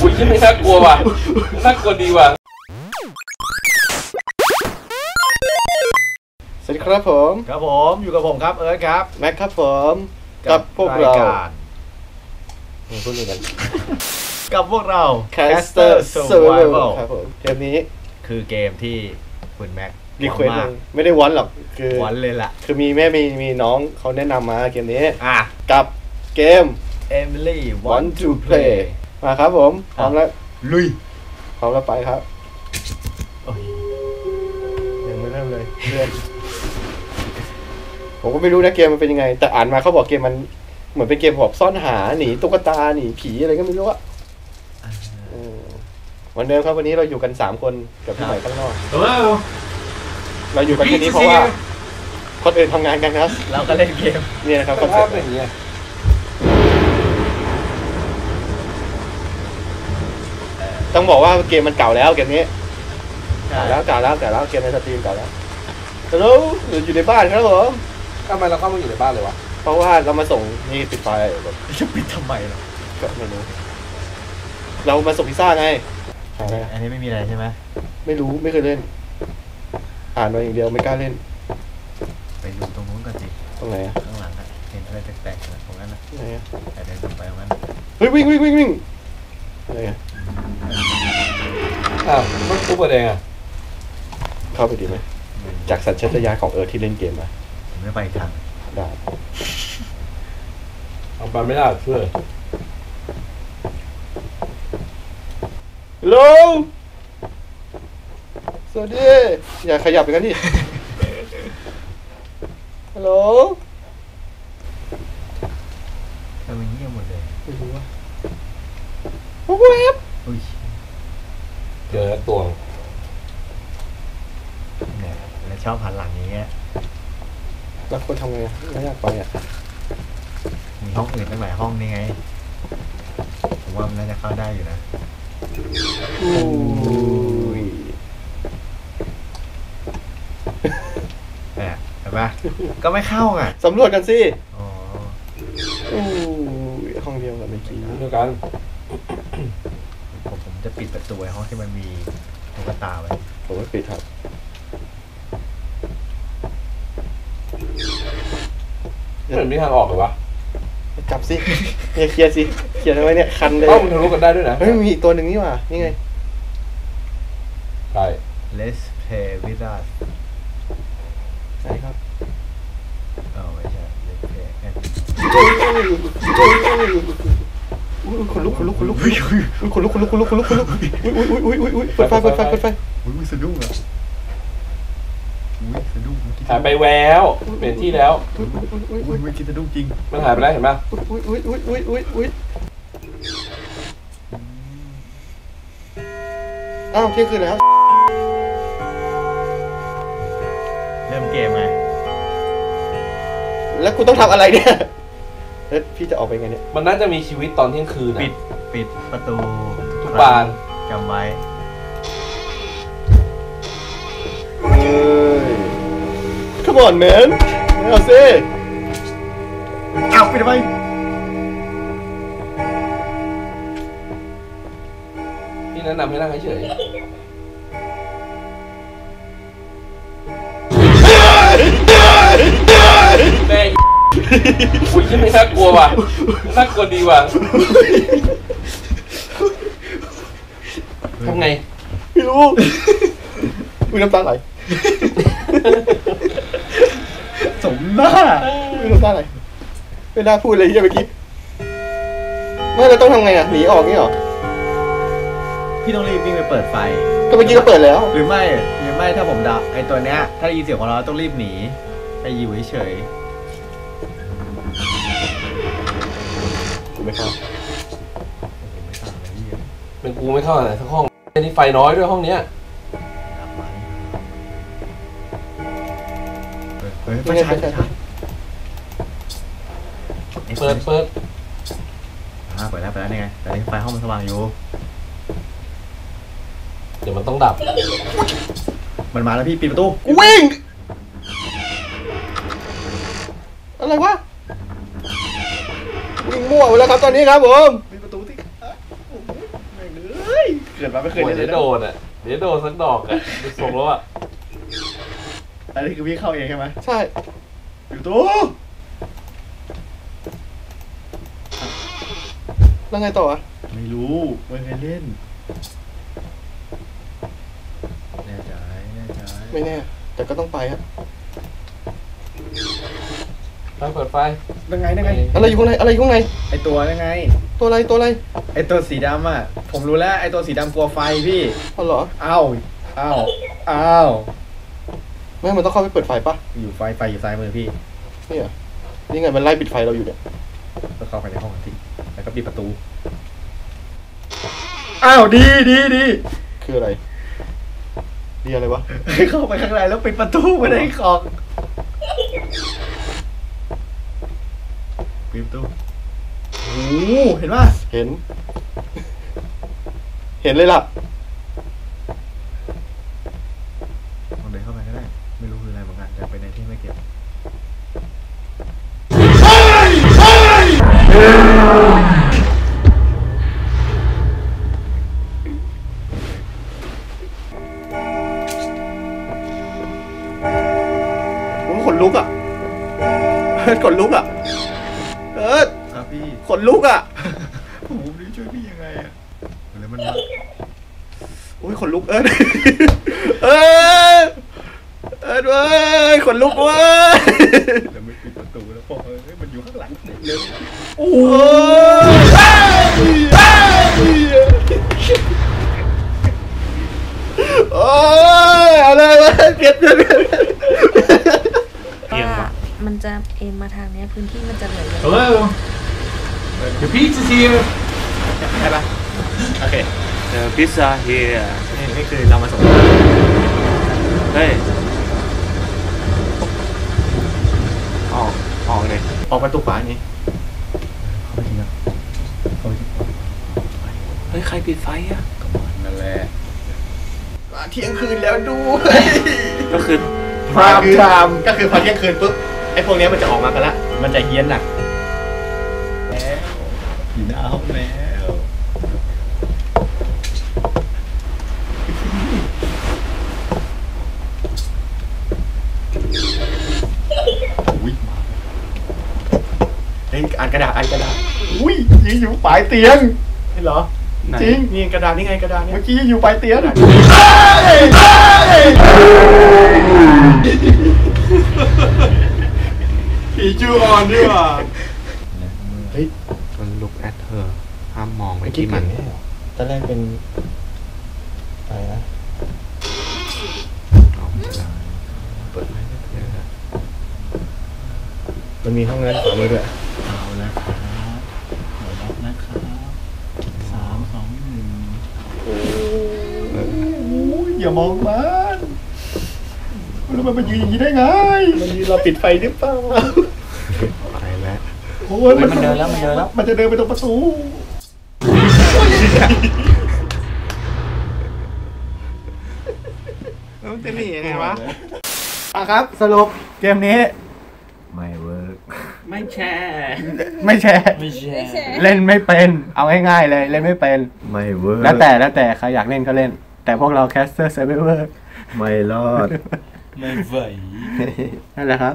อุ้ยยังไม่น่ากลัวว่ะน่ากลัวดีว่ะ สวัสดีครับผมครับผมอยู่กับผมครับเอิร์ธครับแม็กครับผมกับพวกเรายการพูดเหมือนกันกับพวกเรา Caster Survivor ครับผมเกมนี้คือเกมที่คุณแม็ก request มากไม่ได้วอนหรอกคือวันเลยล่ะ คือมีแม่มีมีน้องเขาแนะนำมาเกมนี้ อะ กับเกม Emily Want want to to Play play มาครับผม พร้อมแล้ว ลุย พร้อมแล้วไปครับโอ้ยยังไม่เริ่มเลยเพื่อนผมก็ไม่รู้นะเกมมันเป็นยังไง แต่อ่านมาเขาบอกเกมมันเหมือนเป็นเกมแบบซ่อนหาหนีตุ๊กตาหนีผีอะไรก็ไม่รู้อะอืมวันเดิมครับวันนี้เราอยู่กันสามคนกับพี่ใหม่ข้างนอกเราอยู่กันแค่นี้เพราะว่าคนอื่นทำงานกันครับ เราก็เล่นเกมเนี่ยนะครับ concept เป็นอย่างเงี้ย ต้องบอกว่าเกมมันเก่าแล้วเกมนี้ใช่เก่าแล้วเก่าแล้วเก่าแล้วเกมใน Steam เก่าแล้วฮัลโหลอยู่ในบ้านครับผมทำไมเราเข้ามาอยู่ในบ้านเลยวะเพราะว่าเรามาส่งนี่ปิดไฟแบบจะปิดทำไมล่ะก็ไม่รู้เรามาส่งพิซซ่าไงหาอะไรอะอันนี้ไม่มีอะไรใช่ไหมไม่รู้ไม่เคยเล่น อ่านมาอย่างเดียวไม่กล้าเล่น ไปดูตรงนู้นก่อนสิตรงไหนอะข้างหลังอะเห็นอะไรแปลกๆนะตรงนั้นนะไหนอะแต่เดินตรงไปตรงนั้นเฮ้ยวิ่งวิ่งวิ่งวิ่งอะไรอะ อ้าวมันทุบอะไรอะเข้าไปดีไหม จากสัญชาตญาณของเอิร์ธที่เล่นเกมมาผมไม่ไปอีกทางได้เอาไปไม่ได้เพื่อฮัลโหลสวัสดี อย่าขยับไปกันดิ ฮัลโหลทำไมเงียบหมดเลยไม่รู้ว่าโอ้โหแอปอุ้ย เจอตัวเนี่ยแล้วชอบหันหลังอย่างเงี้ยแล้วคนทำไงอะไม่อยากไปอะมีห้องอื่นตั้งหลายห้องนี่ไงผมว่ามันน่าจะเข้าได้อยู่นะ อุ้ยเนี่ยเห็นปะก็ไม่เข้าอะสำรวจกันสิอ๋อ อู้ยห้องเดียวกับเมื่อกี้ เดียวกันผมผม จะปิดประตูไอ้ห้องที่มันมีตุ๊กตาไว้ผมไม่ปิดครับไม่เห็นมีทางออกเลยวะจับสิ เนี่ยเคลียร์สิ เคลียร์ทำไมเนี่ยคันเลยเอ้ามันทะลุกันได้ด้วยนะเฮ้ยมีอีกตัวหนึ่งนี่หว่า นี่ไง ใช่ Let's play with us ใช่ครับเออไม่ใช่ Let's play and อุ้ยคนลุกคนลุกคนลุกอุ้ยคนลุกคนลุกคนลุกคนลุกคนลุกอุ้ยอุ้ยอุ้ยอุ้ยอุ้ยเปิดไฟเปิดไฟเปิดไฟอุ้ยสะดุ้งอะอุ้ยสะดุ้งเมื่อกี้หายไปแววเปลี่ยนที่แล้ว อุ้ยอุ้ยอุ้ยอุ้อุ้ยยเมื่อกี้สะดุ้งจริง มันหายไปแล้วเห็นปะอุ้ยอุ้ยอุ้ยอุ้ยอุ้ยอุ้ยอ้าวเที่ยงคืนแล้ว เริ่มเกมไงแล้วกูต้องทำอะไรเนี่ย แล้วพี่จะออกไปไงเนี่ย มันน่าจะมีชีวิตตอนเที่ยงคืนนะ ปิดปิดประตูทุกบาน จำไว้เฮ้ย Come on man เอาสิอ้าวปิดทำไมพี่แนะนำให้นั่งเฉยแวว่ะน่ากลัวดีว่ะทำไง ไม่รู้อุ้ยน้ำตาไหลสมหน้าอุ้ยน้ำตาไหลไม่น่าพูดเลยที่เมื่อกี้ไม่เราต้องทำไงอะหนีออกนี่หรอพี่ต้องรีบวิ่งไปเปิดไฟ ก็เมื่อกี้ก็เปิดแล้ว หรือไม่ หรือไม่ถ้าผมดับไอตัวเนี้ย ถ้าได้ยินเสียงของเราต้องรีบหนี ไปอยู่เฉย ไม่เข้าๆผมไม่ทำอะไรพี่เป็นกูไม่เข้าไหนทั้งห้องไอ้นี่ไฟน้อยด้วยห้องเนี้ยดับไว้เฮ้ยไฟไม่ฉายใช่ไฟใช่ฉายเปิดเปิดอ่าเปิดแล้วเปิดแล้วนี่ไงแต่นี่ไฟห้องมันสว่างอยู่ เดี๋ยวมันต้องดับ มันมาแล้วพี่ปิดประตูกูวิ่ง อะไรวะ วิ่งมั่วไปแล้วครับตอนนี้ครับผมปิดประตูที่เกิดมาไม่เคยโอ้ยเล่นเลเดี๋ยยวนะโดนอะเดี๋ยวโดนสักดอกอะดูทรงแล้วอะอันนี้คือพี่เข้าเองใช่ไหมใช่อยู่ตู้แล้วไงต่ออะไม่รู้ไม่เคยเล่นแน่ใจแน่ใจไม่แน่ แต่ก็ต้องไปฮะ ไปเปิดไฟยังไงยังไง อะไรอยู่ข้างในอะไรอยู่ข้างในไอตัวยังไง ตัวอะไรตัวอะไรไอตัวสีดำอะ ผมรู้แล้วไอตัวสีดำกลัวไฟพี่อ๋อเหรออ้าวอ้าวอ้าวแม่มันต้องเข้าไปเปิดไฟปะอยู่ไฟไฟอยู่ซ้ายมือพี่นี่เหรอนี่ไงมันไล่ปิดไฟเราอยู่เนี่ยก็เข้าไปในห้องที่แล้วก็ปิดประตูอ้าวดีดีดีคืออะไร ดีอะไรวะเข้าไปข้างในแล้วปิดประตูไม่ได้ของปิดป ระตูโอ้โหเห็นป่ะเห็น เห็นเลยล่ะลองเดินเข้าไปก็ได้ ไม่รู้คืออะไรเหมือนกันแต่ไปในที่ไม่เก็บโอ้ขนลุกอะขนลุกอะเออครับ พี่ขนลุกอะผมไม่รู้ช่วยพี่ยังไงอะแล้วมันมาโอ้ยขนลุกเอิร์ดเอิร์ดเอิร์ดเว้ยขนลุกเว้ยแล้วไม่ปิดประตูแล้วพอเฮ้ยมันอยู่ข้างหลังเร็วโอ้ยโอ้ยเอาเลยเว้ยเปลี่ยนเปลี่ยนเปลี่ยนว่ามันจะเอ็นมาทางเนี้ยพื้นที่มันจะเหลือเยอะ Hello Your pizza's here ใช่ป่ะโอเค The pizza here นี่นี่คือเรามาส่งเฮ้ยออกออกเลยออกประตูขวาอย่างนี้เข้าไปทีนะเข้าไปทีเฮ้ย ใครปิดไฟอะก็มันนั่นแหละเที่ยงคืนแล้วด้วยก็คือพรามไทม์ก็คือพอเที่ยงคืนปุ๊บไอ้พวกเนี้ยมันจะออกมากันละมันจะเฮี้ยนหนักแล้ว อยู่หน้าห้องแล้วอุ้ยมาเล่นอ่านกระดาษอ่านกระดาษอุ้ยยืนอยู่ปลายเตียงเห็นเหรอ ไหนจริง นี่กระดาษนี่ไงกระดาษนี่เมื่อกี้ยืนอยู่ปลายเตียงผีจูออนด้วยว่ะเฮ้ย มันลุกแอดเธอ ห้ามมองไปเมื่อกี้ที่มัมันนตอนแรกเป็นอะไรนะเอาไม่ได้เปิดไม่ได้เดี๋ยวนะมันมีห้องนั้นขวามือด้วยเอาแล้วครับเดี๋ยวรับนะครับสามสองหนึ่งอย่ามองมันแล้วมันมายืนอย่างนี้ได้ไง มันยืนเราปิดไฟหรือเปล่าไปแล้ว โอ้ยมันเดินแล้วมันเดินแล้ว มันจะเดินไปตรงประตูมันจะหนียังไงวะอะครับสรุปเกมนี้ ไม่ work ไม่แชร์ไม่แชร์ไม่แชร์เล่นไม่เป็น เอาง่ายๆเลยเล่นไม่เป็นไม่ work แล้วแต่แล้วแต่ใครอยากเล่นก็เล่น แต่พวกเรา Caster Survivor ไม่รอด ไม่ไหวนั่นแหละครับ